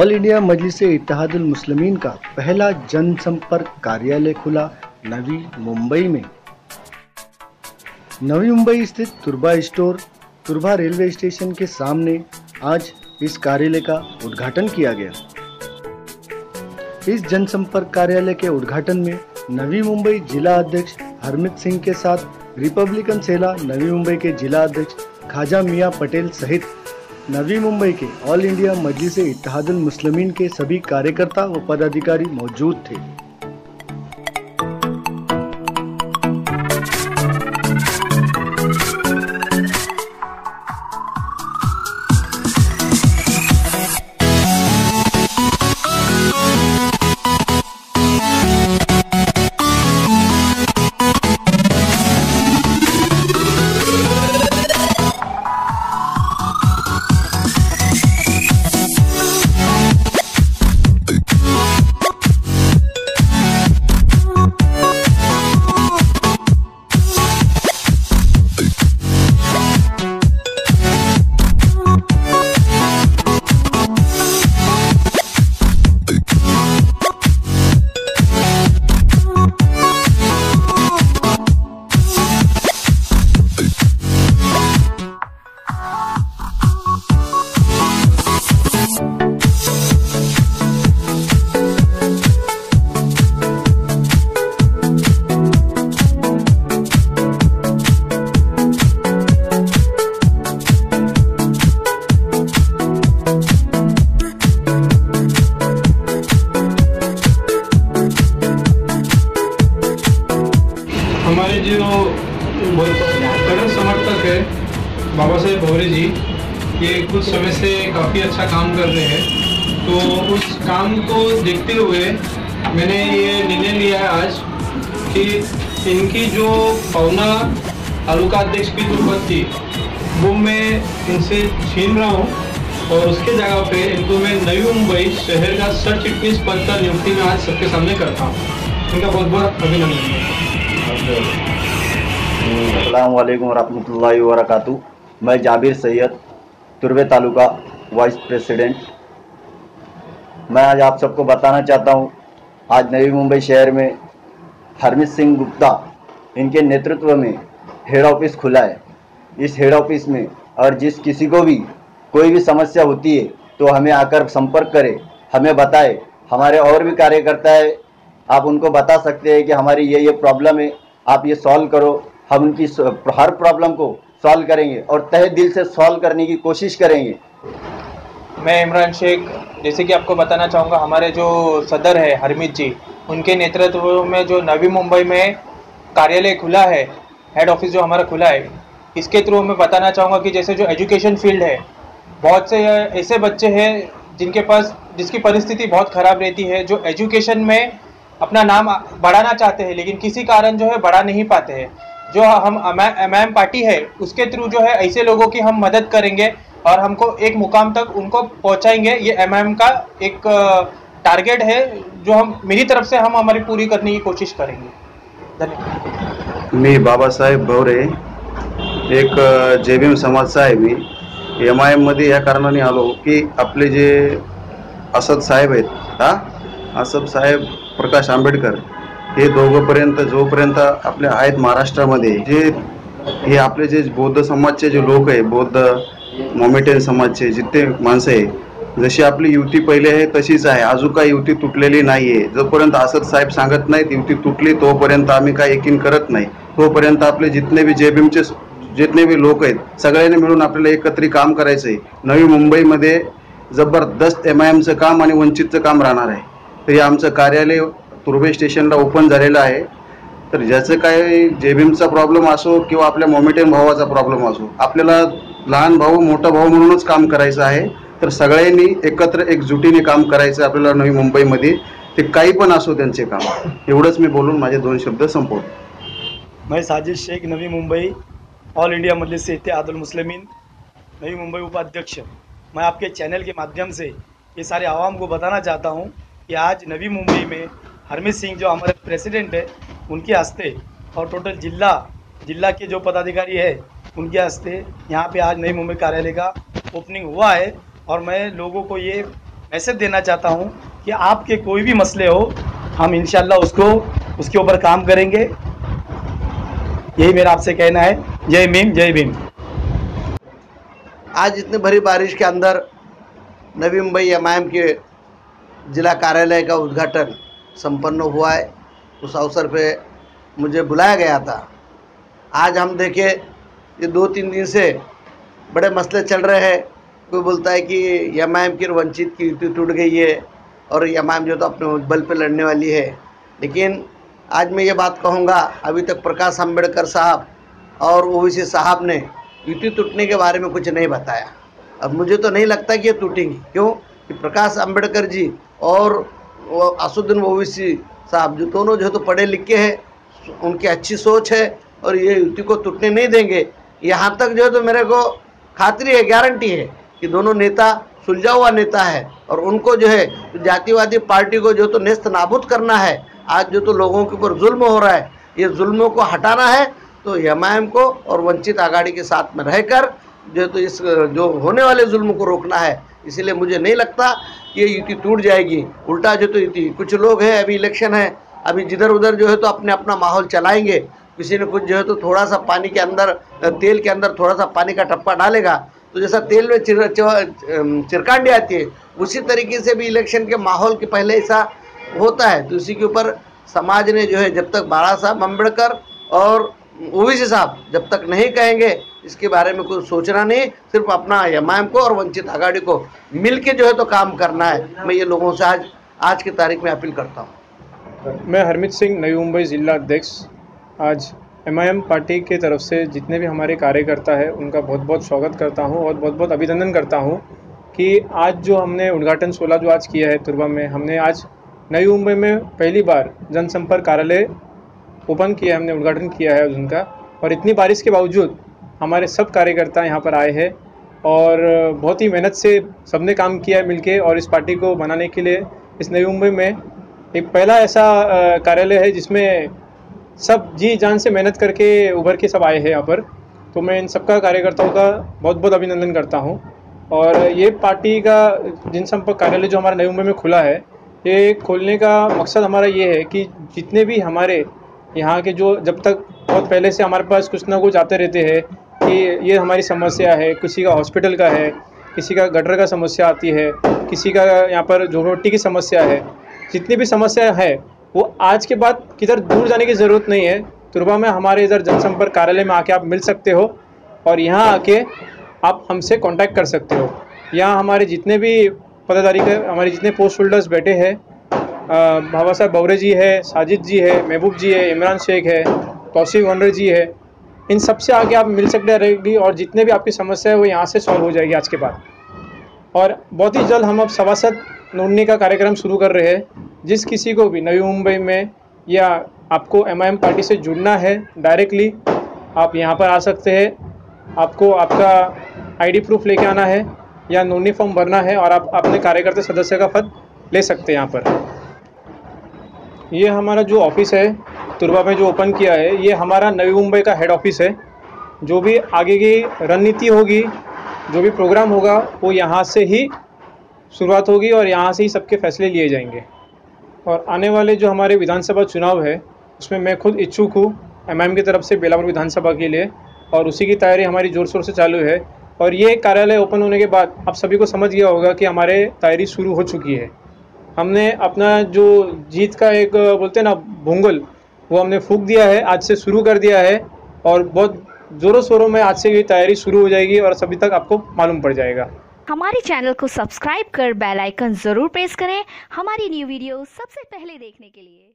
All India Majlis Ittehadul Muslimeen का पहला जनसंपर्क कार्यालय खुला नवी मुंबई में। नवी मुंबई स्थित Turbha store, Turbha railway station के सामने आज इस कार्यालय का उद्घाटन किया गया। इस जनसंपर्क कार्यालय के उद्घाटन में नवी मुंबई जिला अध्यक्ष हरमित सिंह के साथ रिपब्लिकन सेना नवी मुंबई के जिला अध्यक्ष खाजा मिया पटेल सहित नवी मुंबई के ऑल इंडिया मजलिस इतिहादुल मुस्लिमीन के सभी कार्यकर्ता व पदाधिकारी मौजूद थे। है बाबा साहेब भवरे जी ये कुछ समय से काफ़ी अच्छा काम कर रहे हैं। तो उस काम को देखते हुए मैंने ये निर्णय लिया है आज कि इनकी जो पौना तालुका अध्यक्ष की जो थी वो मैं इनसे छीन रहा हूँ और उसके जगह पे इनको मैं नई मुंबई शहर का सर चिटनीस पद का नियुक्ति में आज सबके सामने करता हूँ। इनका बहुत बहुत अभिनंदन अल्लाम वरहमतुल्लाहि वरकatuh मैं जाबिर सैयद तुरबे तालुका वाइस प्रेसिडेंट। मैं आज आप सबको बताना चाहता हूँ, आज नवी मुंबई शहर में हरमित सिंह गुप्ता इनके नेतृत्व में हेड ऑफ़िस खुला है। इस हेड ऑफ़िस में और जिस किसी को भी कोई भी समस्या होती है तो हमें आकर संपर्क करें, हमें बताए। हमारे और भी कार्यकर्ता है, आप उनको बता सकते हैं कि हमारी ये ये प्रॉब्लम है, आप ये सॉल्व करो। हम उनकी हर प्रॉब्लम को सॉल्व करेंगे और तहे दिल से सॉल्व करने की कोशिश करेंगे। मैं इमरान शेख, जैसे कि आपको बताना चाहूँगा, हमारे जो सदर है, हरमीत जी, उनके नेतृत्व में जो नवी मुंबई में कार्यालय खुला है हेड ऑफ़िस जो हमारा खुला है, इसके थ्रू मैं बताना चाहूँगा कि जैसे जो एजुकेशन फ़ील्ड है, बहुत से ऐसे बच्चे हैं जिनके पास, जिसकी परिस्थिति बहुत ख़राब रहती है, जो एजुकेशन में अपना नाम बढ़ाना चाहते हैं, लेकिन किसी कारण जो है बढ़ा नहीं पाते हैं। जो हम एम एम पार्टी है, उसके थ्रू जो है, ऐसे लोगों की हम मदद करेंगे और हमको एक मुकाम तक उनको पहुंचाएँगे। ये एम एम का एक टारगेट है, जो हम, मेरी तरफ़ से हम हमारी पूरी करने की कोशिश करेंगे। मी बाबासाहेब भवरे, एक जे बी एम समाजचा आहे मी एम आय एममध्ये या आलो की आपले जे असद साहेब आहेत, हा? असद साहेब प्रकाश आंबेडकर हे दोघंपर्यंत जोपर्यंत आपल्या आहेत महाराष्ट्रामध्ये जे हे आपले जे बौद्ध समाजचे जे लोक आहे बौद्ध मोमेटेन समाजचे जिथे माणसं आहे जशी आपली युती पहिले आहे तशीच आहे. अजून काही युती तुटलेली नाही आहे जोपर्यंत असद साहेब सांगत नाहीत युती तुटली तोपर्यंत आम्ही काय यकीन करत नाही. तोपर्यंत आपले जितने बी जे जितने बी लोक आहेत सगळ्यांनी मिळून आपल्याला एकत्री काम करायचं आहे नवी मुंबईमध्ये जबरदस्त एम आय एमचं काम आणि वंचितचं काम राहणार आहे. तरी आमचं कार्यालय तुर्बे स्टेशनला ओपन झालेलं आहे. तर ज्याचं काय जे प्रॉब्लेम असो किंवा आपल्या मोमेटेन भावाचा प्रॉब्लेम असो आपल्याला लहान भाऊ मोठा भाऊ म्हणूनच काम करायचं आहे. तर सगळ्यांनी एकत्र एकजुटीने काम करायचं आहे आपल्याला नवी मुंबईमध्ये. ते काही पण असो त्यांचे काम. एवढंच मी बोलून माझे दोन शब्द संपवतो. मैं साजिद शेख नवी मुंबई. ऑल इंडिया मजलिस से इत्तेहादुल मुस्लिमीन. नवी मुंबई उपाध्यक्ष. मैं आपके चैनल के माध्यम से ये सारे आवाम को बताना चाहता हूँ कि आज नवी मुंबई में हरमीत सिंह जो हमारे प्रेसिडेंट है, उनके हस्ते और टोटल जिला जिला के जो पदाधिकारी है, उनके हस्ते यहाँ पे आज नई मुंबई कार्यालय का ओपनिंग हुआ है और मैं लोगों को ये मैसेज देना चाहता हूँ कि आपके कोई भी मसले हो, हम इंशाल्लाह उसको, उसके ऊपर काम करेंगे। यही मेरा आपसे कहना है। जय भीम जय भीम। आज इतनी भरी बारिश के अंदर नवी मुंबई एम के जिला कार्यालय का उद्घाटन संपन्न हुआ है। उस अवसर पे मुझे बुलाया गया था। आज हम देखे, ये दो तीन दिन से बड़े मसले चल रहे हैं। कोई बोलता है कि एम आई एम की वंचित की युति टूट गई है और एम आई एम जो तो अपने बल पे लड़ने वाली है। लेकिन आज मैं ये बात कहूँगा, अभी तक प्रकाश अंबेडकर साहब और ओवैसी साहब ने युति टूटने के बारे में कुछ नहीं बताया। अब मुझे तो नहीं लगता कि ये टूटेंगी। क्यों? कि प्रकाश अंबेडकर जी और असुद्दीन ओवैसी साहब जो दोनों जो है तो पढ़े लिखे हैं, उनकी अच्छी सोच है और ये युति को टूटने नहीं देंगे। यहाँ तक जो है तो मेरे को खातरी है गारंटी है कि दोनों नेता सुलझा हुआ नेता है और उनको जो है जातिवादी पार्टी को जो तो नेस्त नाबूद करना है। आज जो तो लोगों के ऊपर जुल्म हो रहा है, ये जुल्मों को हटाना है तो एमआईएम को और वंचित आघाड़ी के साथ में रहकर जो तो इस, जो होने वाले जुल्म को रोकना है। इसीलिए मुझे नहीं लगता ये युति टूट जाएगी। उल्टा जो तो युति कुछ लोग हैं अभी इलेक्शन है अभी जिधर उधर जो है तो अपने अपना माहौल चलाएँगे। किसी ने कुछ जो है तो थोड़ा सा पानी के अंदर तेल के अंदर थोड़ा सा पानी का टप्पा डालेगा तो जैसा तेल में चिर, चिरकांडी आती है उसी तरीके से भी इलेक्शन के माहौल के पहले ऐसा होता है। तो इसी के ऊपर समाज ने जो है जब तक बाला साहब अंबेडकर और ओवीसी साहब, जब तक नहीं कहेंगे, इसके बारे में कुछ सोचना नहीं, सिर्फ़ अपना एम को और वंचित आघाड़ी को मिल के जो है तो काम करना है। मैं ये लोगों से आज आज की तारीख में अपील करता हूँ। मैं हरमित सिंह, नई मुंबई जिला अध्यक्ष। आज एम पार्टी के तरफ़ से जितने भी हमारे कार्यकर्ता है, उनका बहुत बहुत स्वागत करता हूँ और बहुत बहुत अभिनंदन करता हूँ कि आज जो हमने उद्घाटन सोलह जो आज किया है तुरबा में, हमने आज नई मुंबई में पहली बार जनसंपर्क कार्यालय ओपन किया हमने उद्घाटन किया है उनका और इतनी बारिश के बावजूद हमारे सब कार्यकर्ता यहाँ पर आए हैं और बहुत ही मेहनत से सबने काम किया है मिलके और इस पार्टी को बनाने के लिए। इस नई मुंबई में एक पहला ऐसा कार्यालय है जिसमें सब जी जान से मेहनत करके उभर के सब आए हैं यहाँ पर। तो मैं इन सबका कार्यकर्ताओं का बहुत बहुत अभिनंदन करता हूँ। और ये पार्टी का जनसंपर्क कार्यालय जो हमारा नई मुंबई में खुला है, ये खोलने का मकसद हमारा ये है कि जितने भी हमारे यहाँ के जो जब तक बहुत पहले से हमारे पास कुछ ना कुछ आते रहते हैं कि ये हमारी समस्या है, किसी का हॉस्पिटल का है, किसी का गटर का समस्या आती है, किसी का यहाँ पर झोपड़पट्टी की समस्या है, जितनी भी समस्या है, वो आज के बाद किधर दूर जाने की ज़रूरत नहीं है। तुरबा में हमारे इधर जनसंपर्क कार्यालय में आके आप मिल सकते हो और यहाँ आके आप हमसे कांटेक्ट कर सकते हो। यहाँ हमारे जितने भी पदाधिकारी के हमारे जितने पोस्ट होल्डर्स बैठे हैं बाबा साहब बवरे जी है, साजिद जी है, महबूब जी है, इमरान शेख है तौसीफ वनर जी है। इन सबसे आगे आप मिल सकते रहेगी और जितने भी आपकी समस्या है, वो यहाँ से सॉल्व हो जाएगी आज के बाद। और बहुत ही जल्द हम अब सभासद ढूँढने का कार्यक्रम शुरू कर रहे हैं, जिस किसी को भी, नवी मुंबई में या आपको एम पार्टी से जुड़ना है डायरेक्टली आप यहाँ पर आ सकते हैं। आपको आपका आईडी प्रूफ लेके आना है या नोनी फॉर्म भरना है और आप अपने कार्यकर्ता सदस्य का पद ले सकते हैं यहाँ पर। ये हमारा जो ऑफ़िस है, तुरबा में जो ओपन किया है, ये हमारा नवी मुंबई का हेड ऑफ़िस है। जो भी आगे की रणनीति होगी, जो भी प्रोग्राम होगा, वो यहाँ से ही शुरुआत होगी और यहाँ से ही सबके फैसले लिए जाएँगे। और आने वाले जो हमारे विधानसभा चुनाव है, उसमें मैं खुद इच्छुक हूँ एम की तरफ़ से बेलापुर विधानसभा के लिए, और उसी की तैयारी हमारी ज़ोर शोर से चालू है। और ये कार्यालय ओपन होने के बाद, आप सभी को समझ गया होगा कि हमारे तैयारी शुरू हो चुकी है। हमने अपना जो जीत का एक, बोलते हैं ना, भूंगल, वो हमने फूक दिया है, आज से शुरू कर दिया है और बहुत ज़ोरों शोरों में आज से ये तैयारी शुरू हो जाएगी और सभी तक आपको मालूम पड़ जाएगा। हमारे चैनल को सब्सक्राइब कर बेल आइकन ज़रूर प्रेस करें। हमारी न्यू वीडियो सबसे पहले देखने के लिए।